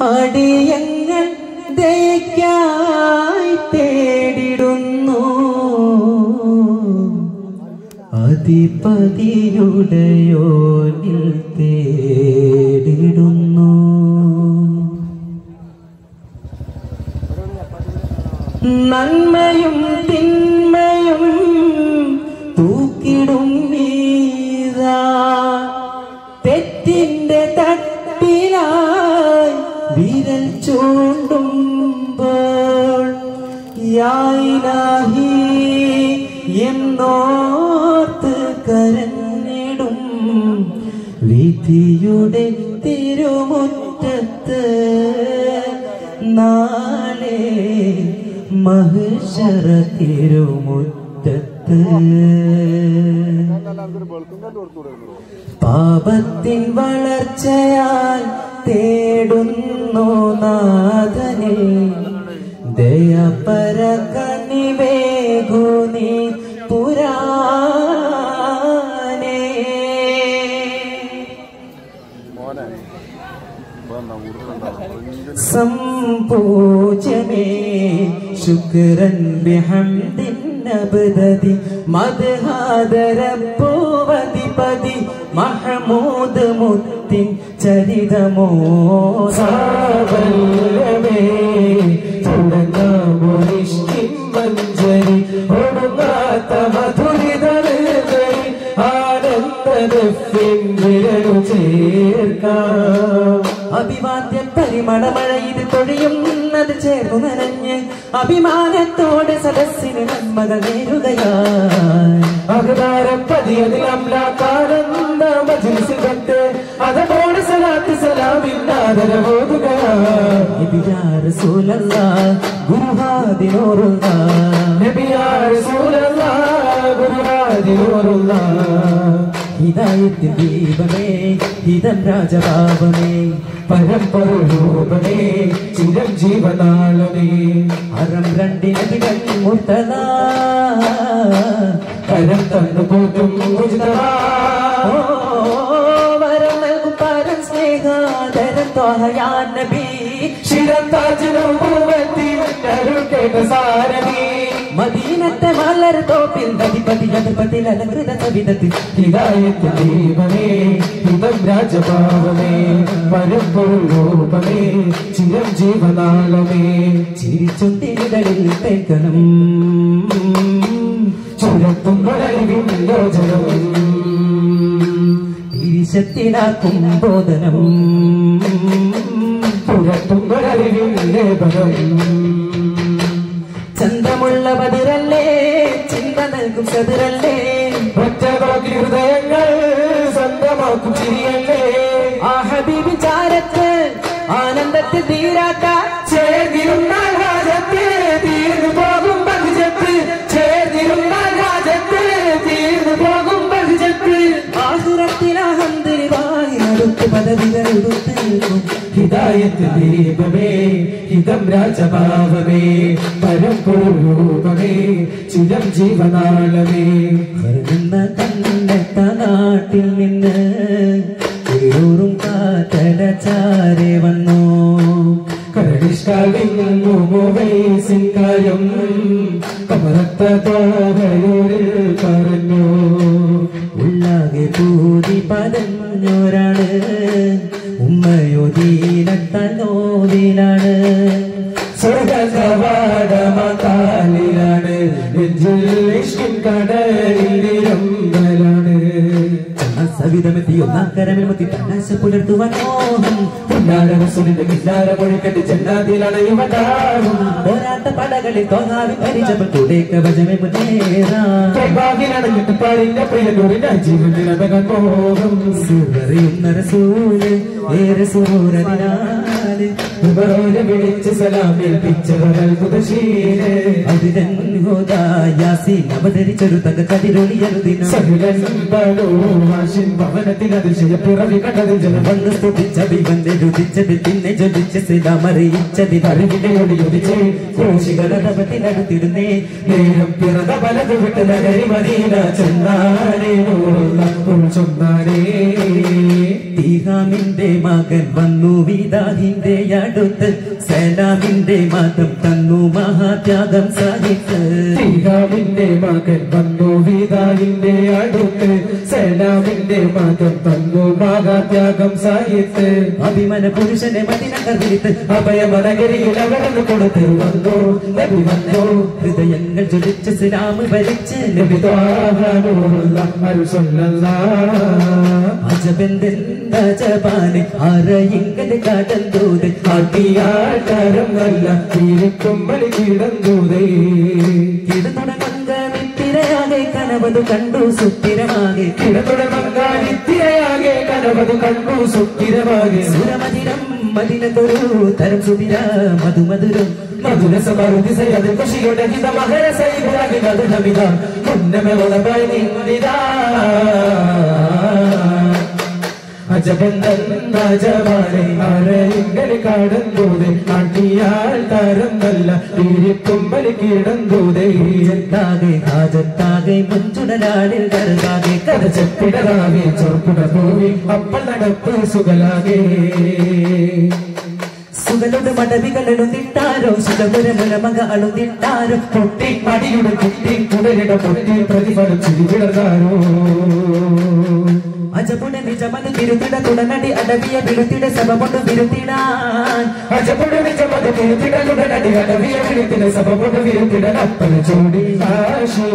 അടിയങ്ങൾ ദയക്കായി തേടിടുന്നു. അധിപതിയുടെയോനിൽ തേടിടുന്നു. നന്മയും തിന്മയും തൂക്കിടും തിരുമുറ്റത്ത് പാപത്തിൻ വളർച്ചയാൽ തേടുന്നു നാഥനെ ദയപര കണിവേഗു നീ പുരാനേ സംപൂജമേ ശുക്രൻ ബിഹംദിൻ അബ്ദതി മദ്ഹാദരപ്പൂവതിപതി മഹമൂദ് മുത്തിൻ ചരിതമോ സാവല്ലമേ വിരലു ചേർക്കാം അഭിവാദ്യ ഇത് തൊഴിയുന്നത് ചേർന്നു നനഞ്ഞ് അഭിമാനത്തോടെ സദസ്സിന് നന്മകൾ കണ്ട് അതോടെ സലാത്ത് ഗുരുഹാദിനോറുള്ള ഹിദായത്തിൻ ദീപമേ ഹിതം രാജഭാവമേ പരമ്പരൂപമേ ചിരം ജീവനാളമേ അറം രണ്ടിനതികൾ മുത്തല കരം തന്നു പോകും വരം നൽകും പരം സ്നേഹാദരം ത്വഹയാ നബി. ശിരം താജിനും അരുൾ കേട്ട സാരമീ മദീനത്തെ മലർ തോപ്പിൽ നദിപതി അതിപതി സവിധത്തിൽ. ഹിദായത്തിൽ ദീപമേ ഹിതം രാജഭാവമേ പരമ്പൊരുരൂപമേ ചിരഞ്ജീവനാളമേ ചിരിച്ചും തിരികളിൽ തേക്കണം. ചുരത്തും വളരിവിൻ ലോചനം. തിരിശത്തിനാക്കും ബോധനം. പുരത്തും വളരിവിൻ ലേപനം. ചന്തമുള്ള ബദിരല്ലേ ചിന്ത നൽകും ചതുരല്ലേ? ഒറ്റ നോക്കി ഹൃദയങ്ങൾ സ്വന്തമാക്കും ചിരിയല്ലേ? ആ ഹബീബി ചാരത്ത് ആനന്ദത്തിൽ തീരാത്ത ചേർന്നിരുന്നാൽ രാജത്ത് തീർന്നു പോകും ബഹുജത്ത് ചേർന്നിരുന്നാൽ രാജത്ത് തീർന്നു പോകും ബഹുജത്ത് ആഹുറത്തിലാഹന്തിരിവായി അടുത്ത് പദവികൾ എടുത്ത് ഹിദായത്ത് ദീപമേ ഹിതം രാജഭാവമേ പരമ്പൊരുരൂപമേ ചിരം ജീവനാളമേ. വരുന്ന കണ്ണെത്ത നാട്ടിൽ നിന്ന് തിരൂറും കാറ്റല ചാരെ വന്നു കരടിഷ്കാലിൻ കാര്യം കമറത്ത താവയൂരിൽ പറഞ്ഞു. ഉള്ളാകെ പൂതി പതഞ്ഞോരാണ് ഉമ്മയോ സ്വർഗവാടമകാലിലാണ് നെഞ്ചിൽ ഇഷ്കിൻ കടലിരമ്പലാണ് സവിധമെത്തി ഒന്നാം കരമിൽ തന്നാശ പുലർത്തുവാൻ ജീവനിലമകൻ മോഹം. ഏറെ സൂരനാല് വിളിച്ച് സലാമേൽപ്പിച്ചവർ അത്ഭുതശീലേ അവതരിച്ചൊരു തങ്ക രുതിച്ചത് പിന്നെ ജപിച്ച് നേരം പിറന്ന പലത് വിട്ട് നഗരി മദീന ചൊന്നാനേ തീഹാമിന്റെ മകൻ വന്നു വിദാഹിന്റെ അടുത്ത് സലാമിന്റെ മതം തന്നു മഹാത്യാഗം സാധിത്ത് ശ്രീരാമിന്റെ മകൻ വന്നു വിതാവിന്റെ അടുത്ത് സലാമിന്റെ മതം തന്നു മഹാത്യാഗം സാഹിത്ത് അഭിമന പുരുഷനെ മതിനകർത്ത് അഭയമനഗരിയിൽ അവിടുന്ന് കൊടുത്ത് വന്നു. നബി വന്നു ഹൃദയങ്ങൾ ചൊലിച്ച് സലാമ് ഭരിച്ച് നബി ത്വാഹാനുള്ള അരുസൊല്ലല്ലാ. അജബെന്തെന്തജപാന് അറയിങ്കൽ കാട്ടിയാട്ടരം നല്ല തിരിക്കുമ്പലി കിടന്നൂതേ. കിടന്നുട മംഗളിത്തിരയാകെ കനവതു കണ്ടു സുസ്ഥിരമാകെ കിടന്നുട മങ്കാലിത്തിരയാകെ കനവത് കണ്ടു സുസ്ഥിരമാകെ സുരമതിരം മതിനതൊരു തരം സുതിര മധുമധുരം. മധുര സമൃദ്ധി സയത് കൃഷിയുടെ ഹിത മകര സൈബുരാഗി മധുരമിത മുന്നമെ ഉളവായി നിന്നിതാ. അജബന്ധജവാനെ അരയിങ്കൽ കടന്തൂതേ കാട്ടിയാൽ തരം നല്ല തിരിക്കുമ്പലി കിടന്തൂതേ താകെ ഹാജത്താകെ മുഞ്ചുടലാളിൽ കരുതാകെ കഥ ചെപ്പിടറാകെ ചൊർക്കുട പോയി അപ്പോൾ നടപ്പ് സുഖലാകെ. സുഗലുടെ മടവികളെഴുതിട്ടാരോ സുഗപുരമുല മക അളുതിട്ടാരോ പൊട്ടി കുട്ടി കുടലിട പൊട്ടി പ്രതിഫലം ചിരിവിടർന്നാരോ? അജപുടെ നിജമത് തിരുത്തിട തുടനടി അടവിയ വിരുത്തിട സഭ കൊണ്ട് വിരുത്തിടാൻ. അജപുടെ നിജമത് തിരുത്തിടലുടനടി അടവിയ വിരുത്തിട സഭ വിരുത്തിടാൻ അപ്പന ചൂടി ആശീ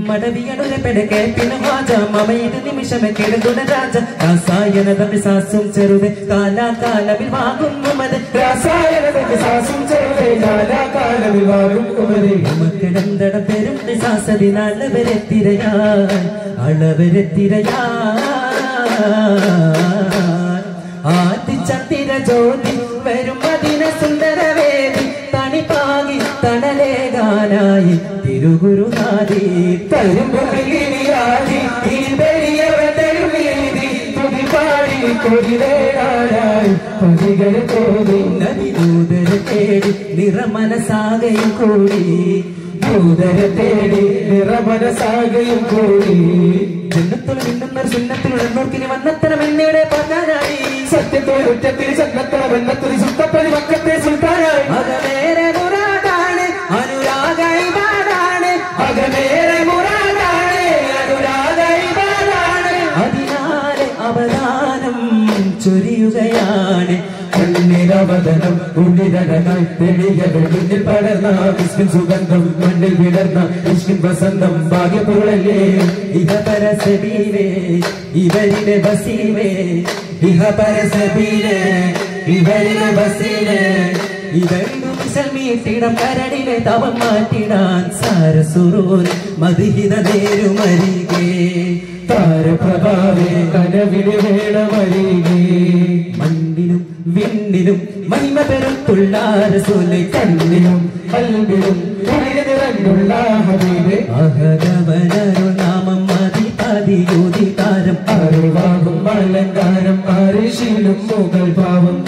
മടവിയടുടെ പെടക്കെ പിന്നെ വാജ മമയിത് നിമിഷമേ കിടന്നുട രാജ. രാസായന തമിസാസും ചെറുതെ കാലാകാലവിൽ ചെറുതേ പെരും സാസതിനാൽ അവരെ തിരയാൻ അളവരെ ആദിച്ചത്തിര ജ്യോതി വരും അതിന സുന്ദരവേദി തണിപ്പാകി തണലേകാനായി തിരുഗുരുനാദി തിരുഗുരുനാഥി. തേടി. നിറമനസാകയും കൂടി. ഭൂതര തേടി നിറമനസാകയും കൂടി. സത്യത്തോടെ ഉറ്റത്തിൽ ചന്നത്തറ വെണ്ണത്തിൽ സുത്തപ്പതി മക്കത്തെ സുൽത്താനായി. അകമേറെ ഉള്ളിരടനായി തെളിയ വെളിഞ്ഞിൽ പടർന്ന വിഷ്ണു സുഗന്ധം മണ്ണിൽ വിടർന്ന വിഷ്ണു വസന്തം ഭാഗ്യപുരളല്ലേ ഇഹ പരസബീരേ ഇവരിലെ ബസീരേ ഇഹ പരസബീരേ ഇവരിലെ ബസീരേ ീട്ടിടം കരടിലെ തവം മാറ്റിടാൻ സാരസുറൂർ മതിഹിത നേരുമരികേ താരപ്രഭാവേ കനവിന് വേണമരികേ മഹിമ കണ്ണിലും കൽവിലും ഉള്ളിൽ നിറഞ്ഞുള്ള ഹബീബേ. അഹദവനരു നാമം മതി പതിയോതി താരം. അറിവാകും അലങ്കാരം അരിശീലും മുകൾ ഭാവം.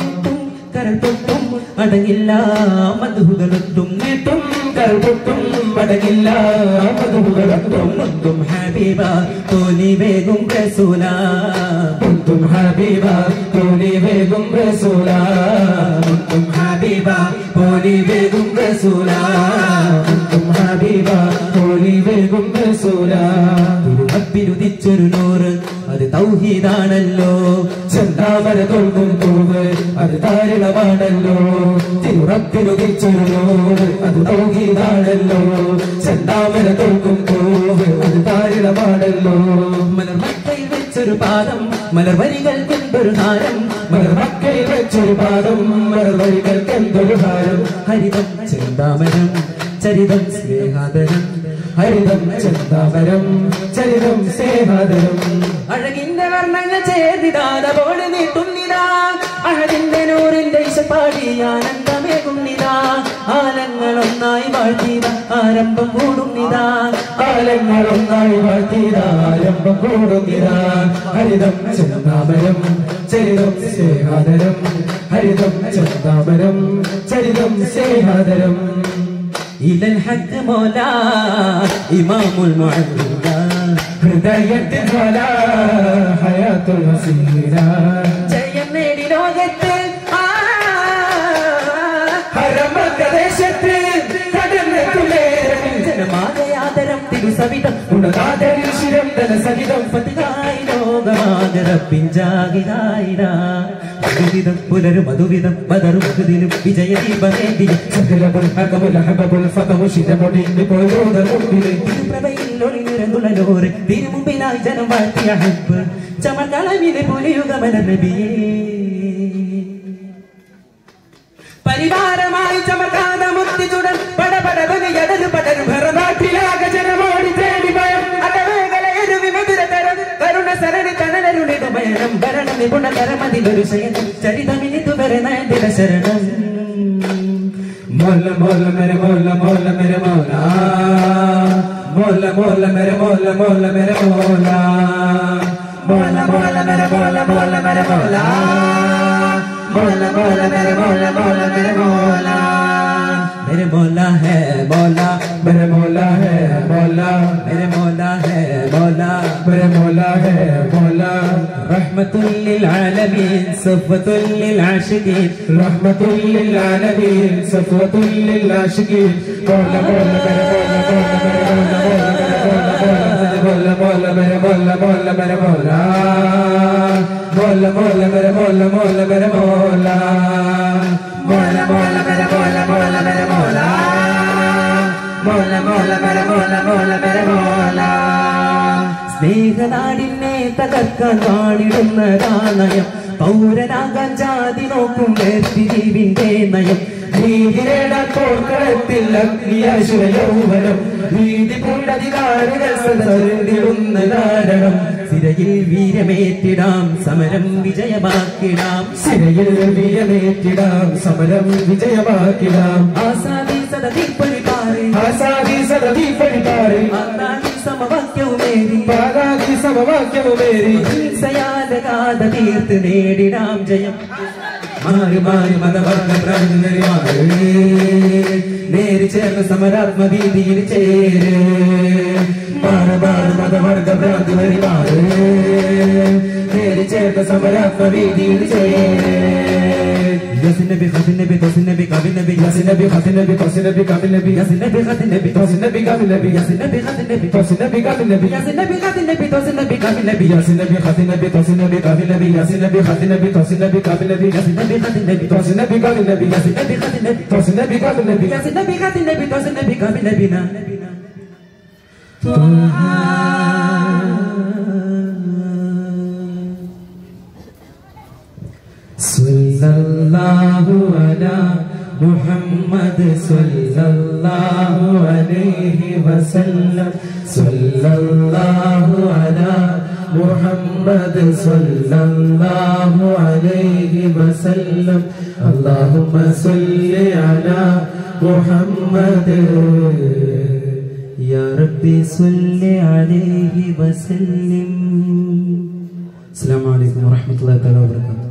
കരൾ പൊട്ടും അടങ്ങില്ല മധുകളൊട്ടും കൽപൊട്ടും മടങ്ങില്ല മധുകളത്തും ഒന്നും ഹബീബ തോലി വേഗം റസൂല കുന്തും ഹബീബ തോലി വേഗം റസൂല കുന്തും ഹബീബ തോലി വേഗം റസൂല തിരുറപ്പിനുദിച്ചൊരു അത് ചെന്താമര തൊഴുകും പൂവ് അത് താരിളമാണല്ലോ മലർ വെച്ചൊരു പാദം മലർവരികൾ കൊണ്ടൊരു ഹാരം. മലർ മക്കയിൽ വെച്ചൊരു പാദം മലർവരികൾക്ക് എന്തൊരു ഹാരം. ഹരിതം ചെന്താമരം ചരിതം സ്നേഹാദരം. ഹരിതം ചെന്താമരം ചരിതം സ്നേഹാദരം. അഴകിന്റെ വർണങ്ങൾ ചേർന്നിതാതപോലെ നീട്ടുന്നിതാ അഴകിന്റെ നൂറിന്റെ ഇശപ്പാടി ആനന്ദമേകുന്നിതാ ഒന്നായി വാഴ്ത്തിത ആരംഭം കൂടുന്നിതാ കാലങ്ങളൊന്നായി വാഴ്ത്തിരാരംഭം കൂടുന്നിരാ ഹരിതം ചെന്താമരം ചരിതം സ്നേഹാദരം. ഹരിതം ചെന്താമരം ചരിതം സ്നേഹാദരം. ഇലൻ ഹക്ക് മോല ഇമാമുൽ മുഅദ്ദിദ ഹൃദയത്തിൽ ജ്വാല ഹയാത്തുൽ ഹസീര തിരു സവിതം ഉണകാതരിൽ ശിരം ധനസഹിതം. ഫതിഹായി ലോകമാകരപ്പിഞ്ചാകിരായിരാ മധുവിധം പുലരും മധുവിധം ഭയണം ഭരണ നിപുണ കരമതിലൊരു ശയനം ചരിതമിനിതു വരെ നയന്തിര ശരണം മോല മോല മേരെ മോല മോല മേരെ മോല മോല മോല മേരെ മോല മോല മേരെ മോല മോല മോല മേരെ മോല മോല മേരെ മോല മോല മോല മേരെ മോല മോല മേരെ മോല मेरे मौला है मौला मेरे मौला है मौला मेरे मौला है मौला मेरे मौला है मौला رحمة للعالمين صفة للعاشقين رحمة للعالمين صفوة للعاشقين مولى مولى मेरे मौला मौला मेरे मौला मौला मेरे मौला मौला मौला मेरे मौला मौला मेरे मौला मौला മൂല മൂല പരമൂല മൂല പരമൂല സ്നേഹനാടിനെ തകർക്കാൻ പാടിടുന്ന കാനയം പൗരനാകാൻ ജാതി നോക്കും വേർത്തി ജീവിന്റെ നയം നീതിരേടാൻ പോർക്കളത്തിൽ അഗ്നിയാശുവയൗവനം നീതി പൂണ്ടധികാരികൾ സദറിടുന്ന കാരണം സിരയിൽ വീരമേറ്റിടാം സമരം വിജയമാക്കിടാം. സിരയിൽ വീരമേറ്റിടാം സമരം വിജയമാക്കിടാം. ആസാദി സദ ആസാദി സദീ പഴിപാറി ആസാദി സമവാക്യവുമേറി പാകാദി സമവാക്യവുമേറി ഹിംസയാലകാത തീർത്ത് നേടിടാം ജയം. മാറി മാറി മതവർണ മാറി നേരി ചേർന്ന് സമരാത്മവീതിയിൽ ചേര്. മാറി മാറി മതവർഗ ഭ്രാന്തി വരിമാറ് നേരി ചേർന്ന് സമരാത്മവീതിയിൽ ചേര്. Yasinebi Khatinebi Tosinebi Kabinebi Yasinebi Khatinebi Tosinebi Kabinebi Yasinebi Khatinebi Tosinebi Kabinebi Yasinebi Khatinebi Tosinebi Kabinebi Yasinebi Khatinebi Tosinebi Kabinebi Yasinebi Khatinebi Tosinebi Kabinebi Yasinebi Khatinebi Tosinebi Kabinebi Yasinebi Khatinebi Tosinebi Kabinebi Yasinebi Khatinebi Tosinebi Kabinebi Yasinebi Khatinebi Tosinebi Kabinebi na Toha صلى الله على محمد صلى الله عليه وسلم. صلى الله على محمد صلى الله عليه وسلم. اللهم صل على محمد. يا ربي صل عليه وسلم. السلام عليكم ورحمة الله تعالى وبركاته.